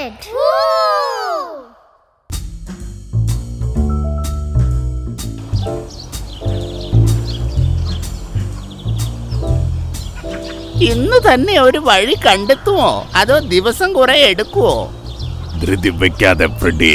it! Woo! ഇന്ന് തന്നെ ഒരു വഴി കണ്ടെത്തുമോ അതോ ദിവസം കുറെ എടുക്കുവോ ധൃതി വെക്കാതെ ഫ്രെഡി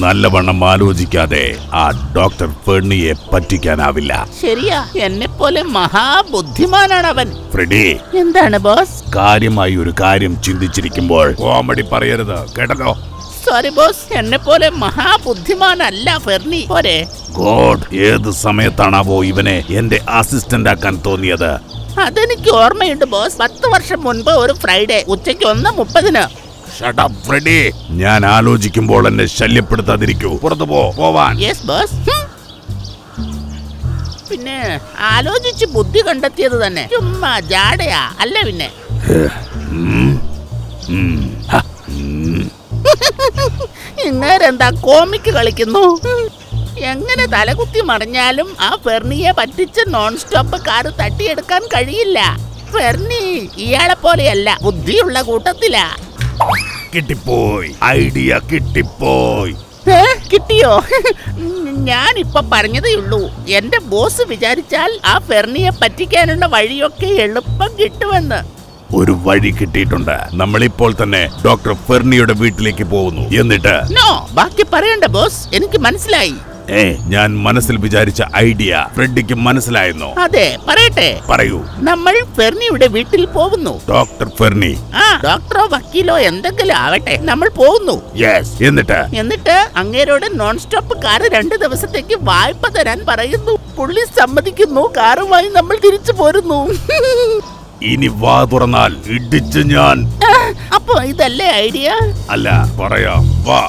നല്ലവണ്ണം ആലോചിക്കാതെ ആ ഡോക്ടർ ഫെർണിയെ പറ്റിക്കാനാവില്ല ശരിയാ എന്നെ പോലെ മഹാബുദ്ധിമാനാണ് അവൻ ഫ്രെഡി എന്താണ് ബോസ്? കാര്യമായി ഒരു കാര്യം ചിന്തിച്ചിരിക്കുമ്പോൾ കോമഡി പറയരുത് കേട്ടോ സോറി ബോസ്. എന്നെ പോലെ മഹാബുദ്ധിമാനല്ല ഫെർണി. പോരെ. ഗോഡ് ഏത് സമയത്താണാവോ ഇവനെ എന്റെ അസിസ്റ്റന്റ് ആക്കാൻ തോന്നിയത്? അതെനിക്ക് ഓർമ്മയുണ്ട് ബോസ്. പത്ത് വർഷം മുൻപ് ഒരു ഫ്രൈഡേ ഉച്ചയ്ക്ക് ഒന്ന് മുപ്പതിന്. ഫ്രെഡി ഞാൻ ആലോചിക്കുമ്പോൾ എന്നെ ശല്യപ്പെടുത്താതിരിക്കൂ. പുറത്തു പോവാൻ. Yes boss. പിന്നെ ആലോചിച്ച് ബുദ്ധി കണ്ടെത്തിയത് തന്നെ. ചുമ്മാ ജാടയാ. അല്ല പിന്നെ. ഇന്നേരെന്താ കോമിക്ക് കളിക്കുന്നു? എങ്ങനെ തലകുത്തി മറിഞ്ഞാലും ആ ഫെർണിയെ പറ്റിച്ച് നോൺ സ്റ്റോപ്പ് കാറ് തട്ടിയെടുക്കാൻ കഴിയില്ല. ഫെർണി ഇയാളെ പോലെയല്ല ബുദ്ധിയുള്ള കൂട്ടത്തിലാ. കിട്ടിപ്പോയി. ഐഡിയ കിട്ടിപ്പോയി? കിട്ടിയോ? ഞാനിപ്പോ പറഞ്ഞതേ ഉള്ളൂ. എന്റെ ബോസ് വിചാരിച്ചാൽ ആ ഫെർണിയെ പറ്റിക്കാനുള്ള വഴിയൊക്കെ എളുപ്പം കിട്ടുമെന്ന്. ഒരു വഴി കിട്ടിയിട്ടുണ്ട്. നമ്മളിപ്പോൾ തന്നെ ഡോക്ടർ ഫെർണിയുടെ വീട്ടിലേക്ക് പോകുന്നു. എന്നിട്ട് നോ ബാക്കി പറയണ്ട ബോസ്. എനിക്ക് മനസ്സിലായി. ഞാൻ മനസ്സിൽ വിചാരിച്ച ഐഡിയ ഫ്രെഡിക്ക് മനസ്സിലായിരുന്നു അതെ പറയട്ടെ. പറയൂ. നമ്മൾ ഫെർണിയുടെ വീട്ടിൽ പോകുന്നു. Doctor Fernie. ആ ഡോക്ടറോ വക്കീലോ എന്തെങ്കിലും ആവട്ടെ. നമ്മൾ പോകുന്നു. യെസ്. എന്നിട്ട്? എന്നിട്ട് അങ്ങേരോട് നോൺ സ്റ്റോപ്പ് കാർ രണ്ട് ദിവസത്തേക്ക് വായ്പ തരാൻ പറയുന്നു. പുള്ളി സമ്മതിക്കുന്നു. കാറുമായി നമ്മൾ തിരിച്ചു പോരുന്നു. ഇനി വാ തുറന്നാൽ ഇടിച്ച് ഞാൻ. അപ്പൊ ഇതല്ലേ ഐഡിയ? അല്ല പറയാം. വാ.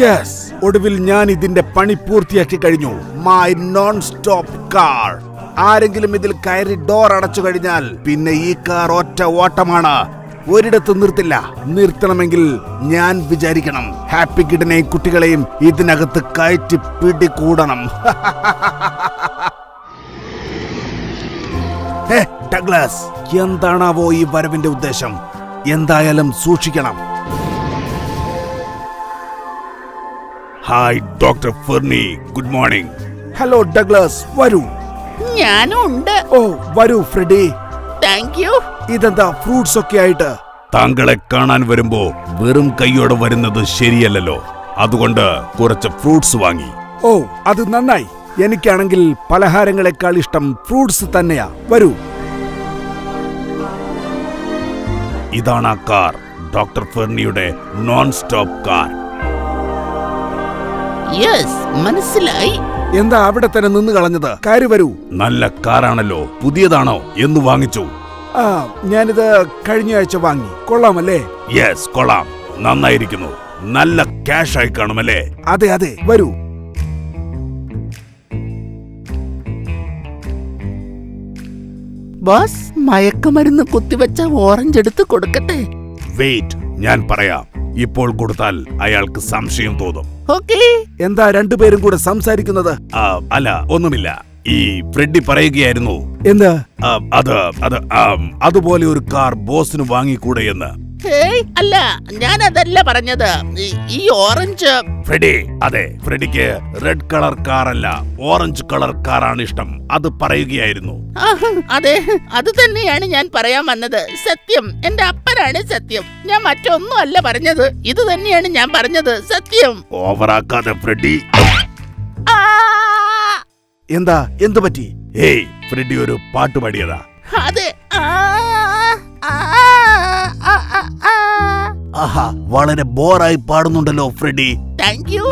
യെസ് ഒടുവിൽ ഞാൻ ഇതിന്റെ പണി പൂർത്തിയാക്കി കഴിഞ്ഞു. മൈ നോൺ സ്റ്റോപ്പ് കാർ ആരെങ്കിലും ഇതിൽ കയറി ഡോർ അടച്ചു കഴിഞ്ഞാൽ പിന്നെ ഈ കാർ ഒറ്റ ഓട്ടമാണ്. ഒരിടത്ത് നിർത്തില്ല. നിർത്തണമെങ്കിൽ ഞാൻ വിചാരിക്കണം. ഹാപ്പി കിഡിനെയും കുട്ടികളെയും ഇതിനകത്ത് കയറ്റി പിടികൂടണം. എന്താണാവോ ഈ വരവിന്റെ ഉദ്ദേശം? എന്തായാലും സൂക്ഷിക്കണം. Hi doctor Fernie good morning hello Douglas വരൂ. ഞാനുണ്ട്. ഓ വരൂ ഫ്രെഡി. താങ്ക് യു ഇതെന്താ ഫ്രൂട്ട്സ് ഒക്കെ ആയിട്ട്? താങ്കളെ കാണാൻ വരുമ്പോ വെറും കൈയോടെ വരുന്നത് ശരിയല്ലല്ലോ. അതുകൊണ്ട് കുറച്ച് ഫ്രൂട്ട്സ് വാങ്ങി. ഓ അത് നന്നായി. എനിക്കാണെങ്കിൽ പലഹാരങ്ങളെക്കാൾ ഇഷ്ടം ഫ്രൂട്ട്സ് തന്നെയാ. വരൂ. ഇതാണ് ആ കാർ. ഡോക്ടർ ഫെർണിയുടെ നോൺ സ്റ്റോപ്പ് കാർ. യെസ് മനസ്സിലായി. എന്താ അവിടെ തന്നെ നിന്ന് കളഞ്ഞത്? കാര്യ വരൂ. നല്ല കാറാണല്ലോ. പുതിയതാണോ എന്ന് വാങ്ങിച്ചു. ആ ഞാനിത് കഴിഞ്ഞ ആഴ്ച വാങ്ങി. കൊള്ളാമല്ലേ? യെസ് കൊള്ളാം. നന്നായിരിക്കുന്നു. നല്ല ക്യാഷ് ആയി കാണുമല്ലേ? അതെ അതെ വരൂ. ബോസ് മയക്കുമരുന്ന് കുത്തിവെച്ച ഓറഞ്ച് എടുത്ത് കൊടുക്കട്ടെ. വെയിറ്റ് ഞാൻ പറയാം. ഇപ്പോൾ കൊടുത്താൽ അയാൾക്ക് സംശയം തോന്നും. ഓക്കേ. എന്താ രണ്ടുപേരും കൂടെ സംസാരിക്കുന്നത്? ആ, അല്ല ഒന്നുമില്ല. ഈ ഫ്രെഡി പറയുകയായിരുന്നു. എന്താ? അത് അത് അതുപോലെ ഒരു കാർ ബോസിന് വാങ്ങിക്കൂടെ എന്ന്. അല്ല ഞാൻ അതല്ല പറഞ്ഞത്. ഈ- ഓറഞ്ച്. ഫ്രെഡി അതെ ഫ്രെഡിക്ക് റെഡ് കളർ കാറല്ല ഓറഞ്ച് കളർ കാറാണ് ഇഷ്ടം. അത് പറയുകയായിരുന്നു. അതെ അത് തന്നെയാണ് ഞാൻ പറയാൻ വന്നത്. സത്യം എന്റെ അപ്പനാണ് സത്യം. ഞാൻ മറ്റൊന്നും അല്ല പറഞ്ഞത്. ഇത് തന്നെയാണ് ഞാൻ പറഞ്ഞത്. സത്യം. ഓവറാക്കാതെ ഫ്രെഡി! എന്താ എന്തു പറ്റി ഏയ് ഫ്രെഡി ഒരു പാട്ട് പാടിയതാ. അതെ! ആ! ആഹാ വളരെ ബോറായി പാടുന്നുണ്ടല്ലോ ഫ്രെഡി. താങ്ക് യു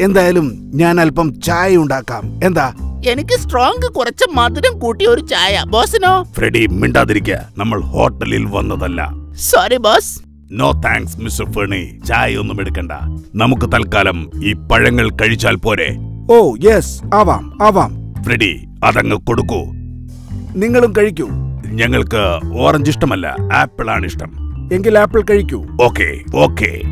എന്തായാലും ഞാൻ അല്പം ചായ ഉണ്ടാക്കാം. എന്താ? എനിക്ക് സ്ട്രോങ് കുറച്ച് മധുരം കൂട്ടിയ ഒരു ചായ. ബോസിനോ? ഫ്രെഡി മിണ്ടാതിരിക്ക. നമ്മൾ ഹോട്ടലിൽ വന്നതല്ല. Sorry boss no thanks mister ഫേണി ചായ ഒന്നും എടുക്കണ്ട. നമുക്ക് തൽക്കാലം ഈ പഴങ്ങൾ കഴിച്ചാൽ പോരെ. ഓ യെസ് ആവാം ആവാം. ഫ്രെഡി അതങ്ങ് കൊടുക്കൂ. നിങ്ങളും കഴിക്കൂ. ഞങ്ങൾക്ക് ഓറഞ്ച് ഇഷ്ടമല്ല ആപ്പിൾ ആണ് ഇഷ്ടം. എങ്കിൽ ആപ്പിൾ കഴിക്കൂ. Okay okay.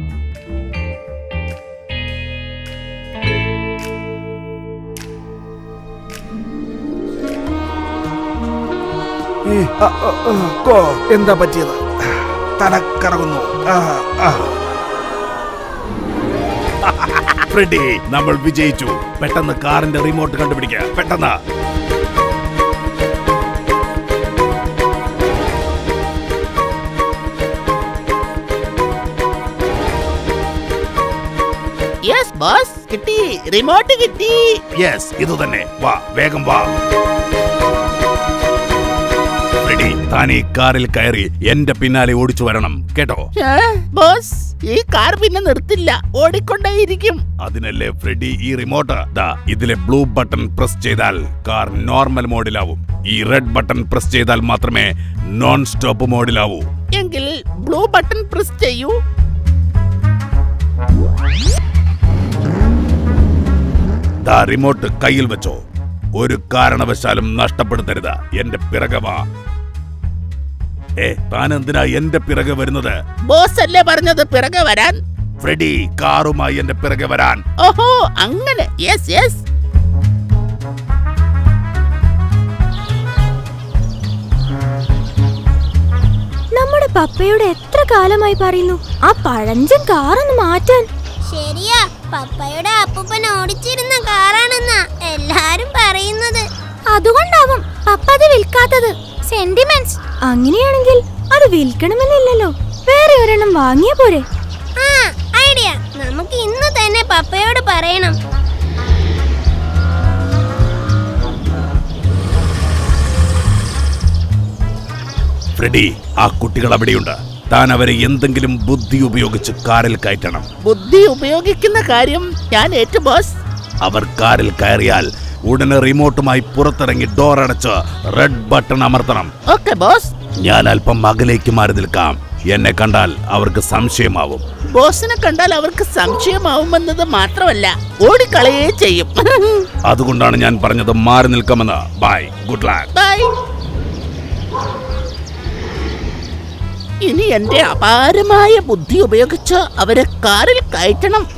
എന്താ പറ്റിയത്? തലക്കറങ്ങുന്നു. ഫ്രെഡി നമ്മൾ വിജയിച്ചു. പെട്ടെന്ന് കാറിന്റെ റിമോട്ട് കണ്ടുപിടിക്കുക പെട്ടെന്ന്. ബോസ് കിട്ടി റിമോട്ട് കിട്ടി. യെസ് ഇത് തന്നെ. വാ വേഗം വാ. ഫ്രെഡി താൻ ഈ കാറിൽ കയറി എന്റെ പിന്നാലെ ഓടിച്ചു വരണം കേട്ടോ? ബോസ് ഈ കാർ പിന്നെ നിർത്തില്ല ഓടിക്കൊണ്ടേയിരിക്കും അതിനല്ലേ ഫ്രെഡി ഈ റിമോട്ട് ദാ ഇതിലെ ബ്ലൂ ബട്ടൺ പ്രസ് ചെയ്താൽ കാർ നോർമൽ മോഡിലാവും. ഈ റെഡ് ബട്ടൺ പ്രസ് ചെയ്താൽ മാത്രമേ നോൺ സ്റ്റോപ്പ് മോഡിലാവൂ. എങ്കിൽ ബ്ലൂ ബട്ടൺ പ്രസ് ചെയ്യൂ. ദാ റിമോട്ട് കയ്യിൽ വെച്ചോ. ഒരു കാരണവശാലും നഷ്ടപ്പെടുത്തരുത്. എന്റെ പിറകവാ ഏ താൻ എന്തിനാ എന്റെ പിറകെ വരുന്നത്? ബോസ് അല്ലേ പറഞ്ഞത് പിറകെ വരാൻ? ഫ്രെഡി കാറുമായി എന്റെ പിറകെ വരാൻ. ഓഹോ അങ്ങനെ. യെസ് യെസ് നമ്മുടെ പപ്പയോട് എത്ര കാലമായി പറയുന്നു? ആ പഴഞ്ചൻ കാറൊന്ന് മാറ്റാൻ. ശരിയാ. പപ്പയുടെ അപ്പൂപ്പൻ ഓടിച്ചിരുന്ന കാറാണെന്നാ എല്ലാരും പറയുന്നത്. അതുകൊണ്ടാവും പപ്പ അത് വിൽക്കാത്തത്. സെന്റിമെന്റ്സ് അങ്ങനെയാണെങ്കിൽ അത് വിൽക്കണമെന്നില്ലല്ലോ. വേറെ ഒരെണ്ണം വാങ്ങിയ പോരെ. ആ ഐഡിയ. നമുക്ക് ഇന്ന് തന്നെ പപ്പയോട് പറയണം. ഫ്രെഡി ആ കുട്ടികൾ അവിടെയുണ്ട്. താൻ അവരെ എന്തെങ്കിലും ബുദ്ധി ഉപയോഗിച്ച് കാറിൽ കയറ്റണം. ബുദ്ധി ഉപയോഗിക്കുന്ന കാര്യം ഞാൻ ഏറ്റു ബോസ്. അവർ കാറിൽ കയറിയാൽ ഉടനെ റിമോട്ടുമായി പുറത്തിറങ്ങി ഡോർ അടച്ച് റെഡ് ബട്ടൺ അമർത്തണം. Okay boss. ഞാൻ അല്പം അകലേക്ക് മാറി നിൽക്കാം. എന്നെ കണ്ടാൽ അവർക്ക് സംശയമാവും. ബോസിനെ കണ്ടാൽ അവർക്ക് സംശയമാവുമെന്നത് മാത്രമല്ല ഓടിക്കളയേ ചെയ്യും. അതുകൊണ്ടാണ് ഞാൻ പറഞ്ഞത് മാറി നിൽക്കാമെന്ന്. ബൈ ഗുഡ് ലാക്ക് ബൈ ഇനി എന്റെ അപാരമായ ബുദ്ധി ഉപയോഗിച്ച് അവരെ കാറിൽ കയറ്റണം.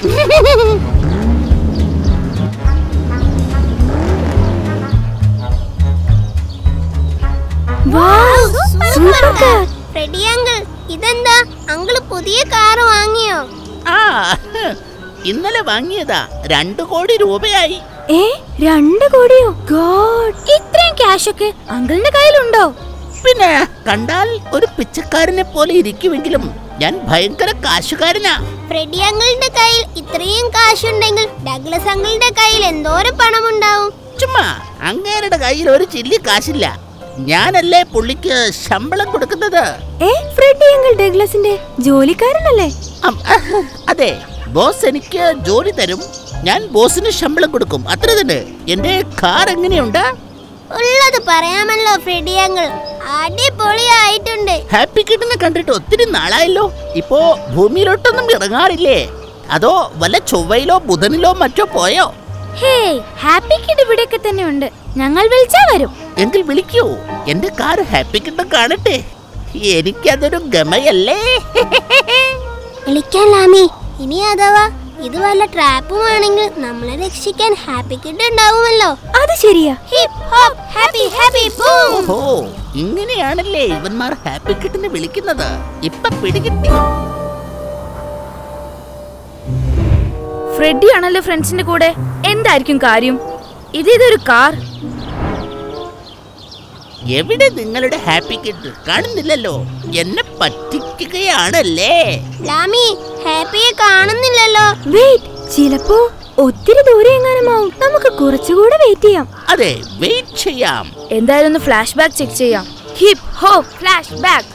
കാർ. Freddy uncle. ഇതെന്താ? അങ്കിൾ പുതിയ കാറ് വാങ്ങിയോ? ആ ഇന്നലെ വാങ്ങിയതാ. രണ്ടു കോടി രൂപയായി. ഏ രണ്ട് കോടിയോ? ഗോഡ്. ഇത്രയും ക്യാഷ് ഒക്കെ അങ്കിളിന്റെ കയ്യിലുണ്ടോ? പിന്നെ കണ്ടാൽ ഒരു പിച്ചക്കാരനെ പോലെ ഇരിക്കുമെങ്കിലും ഞാൻ ഭയങ്കര കാശുകാരനാ. ഫ്രെഡി അങ്കിളിന്റെ കയ്യിൽ ഇത്രയും കാശുണ്ടെങ്കിൽ ഡഗ്ലസ് അങ്കിളിന്റെ കയ്യിൽ എന്തോരം പണമുണ്ടാവും? ചുമ്മാ അങ്ങേരുടെ കയ്യിൽ ഒരു ചില്ലി കാശില്ല. ഞാനല്ലേ പുള്ളിക്ക് ശമ്പളം കൊടുക്കുന്നത്? ഏ ഫ്രെഡി അങ്കിൾ ഡഗ്ലസിന്റെ ജോലിക്കാരനല്ലേ? അതെ ബോസ് എനിക്ക് ജോലി തരും. ഞാൻ ബോസിന് ശമ്പളം കൊടുക്കും. അത്ര തന്നെ എന്റെ കാർ എങ്ങനെയുണ്ട്? ഉള്ളത് പറയാമല്ലോ ഫ്രെഡി അങ്കിൾ. അടിപൊളിയായിട്ടുണ്ട്. ഹാപ്പി കിട്ടുന്ന കണ്ടിട്ട് ഒത്തിരി നാളായല്ലോ. ഇപ്പോ ഭൂമിയിലോട്ടൊന്നും ഇറങ്ങാറില്ലേ? അതോ വല്ല ചൊവ്വയിലോ ബുധനിലോ മറ്റോ പോയോ? ഹേയ് ഹാപ്പി കിഡ് ഇവിടെയൊക്കെ തന്നെ ഉണ്ട് ഞങ്ങൾ വിളിച്ചാ വരും. എങ്കിൽ വിളിക്കൂ. എന്റെ കാർ ഹാപ്പി കിഡ് കാണട്ടെ. എനിക്കതൊരു ഗമയല്ലേ? വിളിക്കാൻ ലാമി. ഇനി അഥവാ ഇത് വല്ല ട്രാപ്പും ആണെങ്കിൽ നമ്മളെ രക്ഷിക്കാൻ ഹാപ്പി കിഡ് ഉണ്ടാവുമല്ലോ. അത് ശരിയാ. Hip hop Happy Happy boom ഓഹോ ഇങ്ങനെയാണല്ലേ ഇവന്മാർ ഹാപ്പി കിട്ടിനെ വിളിക്കുന്നത്? ഇപ്പൊ പിടികിട്ടി. ഫ്രെഡി ആണല്ലോ ഫ്രണ്ട്സിന്റെ കൂടെ. എന്തായിരിക്കും കാര്യം? ഇത് ഇതൊരു കാർ? എവിടെ നിങ്ങളുടെ ഹാപ്പി കിഡ്? കാണുന്നില്ലല്ലോ. എന്നെ പറ്റിക്കുകയാണല്ലേ. ലാമി ഹാപ്പിയെ കാണുന്നില്ലല്ലോ. വെയിറ്റ് ചിലപ്പോ ഒത്തിരി ദൂരെ എങ്ങാനും നമുക്ക് കുറച്ചുകൂടെ വെയിറ്റ് ചെയ്യാം. അതെ വെയിറ്റ് ചെയ്യാം. എന്തായാലും ഒന്ന് ഫ്ലാഷ് ബാക്ക് ചെക്ക് ചെയ്യാം ഹിപ് ഹോ ഫ്ലാഷ് ബാക്ക്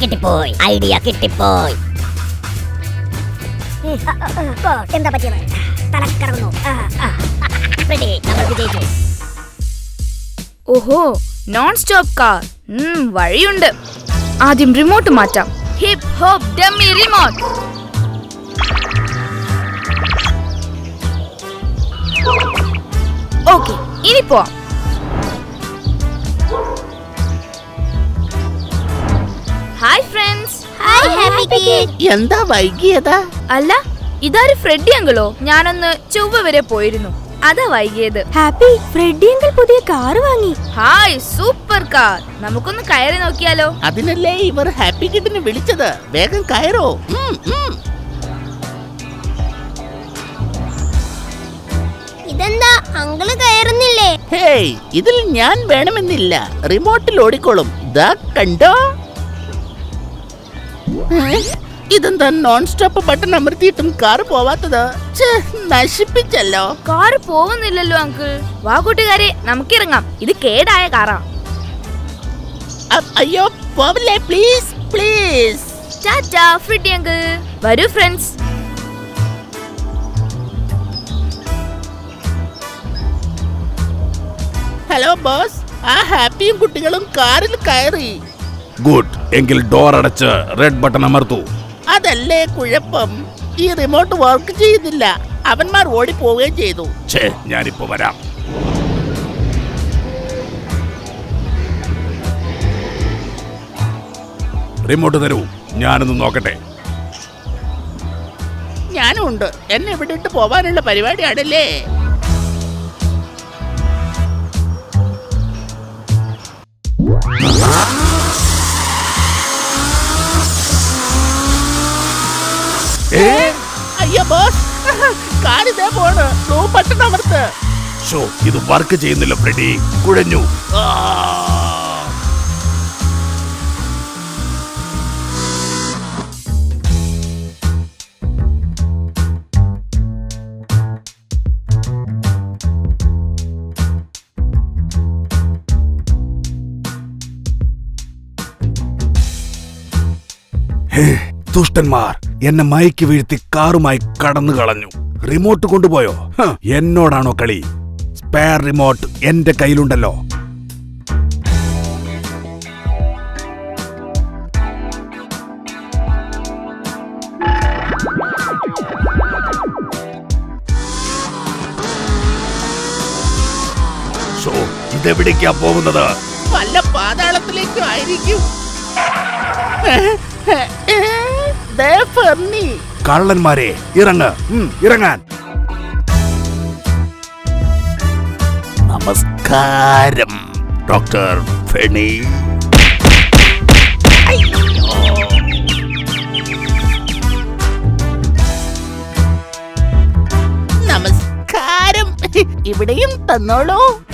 കിട്ടിപ്പോയി. ഐഡിയ കിട്ടിപ്പോയി. എന്താ പറ്റിയത്. നമ്മൾ വിജയിച്ചു. ഓഹോ നോൺ സ്റ്റോപ്പ് കാർ ഉം, വഴിയുണ്ട്. ആദ്യം റിമോട്ട് മാറ്റാം. ഹോപ്പ് मेरी റിമോട്ട് ओके ഇനി പോവാം hi friends hi Happy kid എന്താ വൈകിയതാ? അല്ല ഇതാര് ഫ്രെഡി അങ്കിളോ? ഞാനൊന്ന് ചൊവ്വ വരെ പോയിരുന്നു. അതാ വൈകിയത്. ഹാപ്പി ഫ്രെഡി അങ്കിൾ പുതിയ കാർ വാങ്ങി. Hi super car. നമുക്കൊന്ന് കയറി നോക്കിയാലോ? അതിനല്ലേ ഇവർ ഹാപ്പി കിഡിനെ വിളിച്ചത്? വേഗം കയറോ. ഇതെന്താ അങ്കിൾ കയറുന്നില്ലേ? ഹേയ് ഇതിൽ ഞാൻ വേണമെന്നില്ല. റിമോട്ടിൽ ഓടിക്കോളും. ദാ കണ്ടോ? ഇതെന്താ നോൺ സ്റ്റോപ്പ് ബട്ടൺ അമർത്തിയിട്ടും കാർ പോവാത്തത്? നശിപ്പിച്ചല്ലോ. കാർ പോകുന്നില്ലല്ലോ അങ്കിൾ വാ കൂട്ടുകാരെ നമുക്കിറങ്ങാം. ഇത് കേടായ കാറാ അയ്യോ പോവില്ലേ? പ്ലീസ് പ്ലീസ് ടാറ്റാ ഫ്രെഡി അങ്കിൾ വരൂ ഫ്രണ്ട്സ് ഹലോ ബോസ് ആ ഹാപ്പിയും കുട്ടികളും കാറിൽ കയറി. ഗുഡ് എങ്കിൽ ഡോർ അടച്ച് റെഡ് ബട്ടൺ അമർത്തൂ. അതല്ലേ കുഴപ്പം? ഈ റിമോട്ട് വർക്ക് ചെയ്യുന്നില്ല. അവന്മാർ ഓടി പോവുകയും ചെയ്തു. ഛേ ഞാനിപ്പോ വരാം. റിമോട്ട് തരൂ. ഞാനൊന്ന് നോക്കട്ടെ. ഞാനും ഉണ്ട്. എന്നെ ഇവിടെ ഇട്ട് പോവാനുള്ള പരിപാടിയാണല്ലേ? ഏ ബോസ് കാണിതേ പോണ്. ബ്ലൂ ബട്ടൺ ഷോ ഇത് വർക്ക് ചെയ്യുന്നില്ല ഫ്രെഡി കുഴഞ്ഞു. ഹേ, ദുഷ്ടന്മാർ. എന്നെ മയക്കി വീഴ്ത്തി കാറുമായി കടന്നു കളഞ്ഞു. റിമോട്ട് കൊണ്ടുപോയോ? എന്നോടാണോ കളി? സ്പെയർ റിമോട്ട് എന്റെ കയ്യിലുണ്ടല്ലോ. ഇതെവിടേക്കാ പോകുന്നത്? നല്ല പാതാളത്തിലേക്കും ആയിരിക്കും. കള്ളന്മാരെ ഇറങ്ങ്. ഇറങ്ങാൻ. നമസ്കാരം ഡോക്ടർ ഫെണി. നമസ്കാരം. ഇവിടെയും തന്നോളൂ.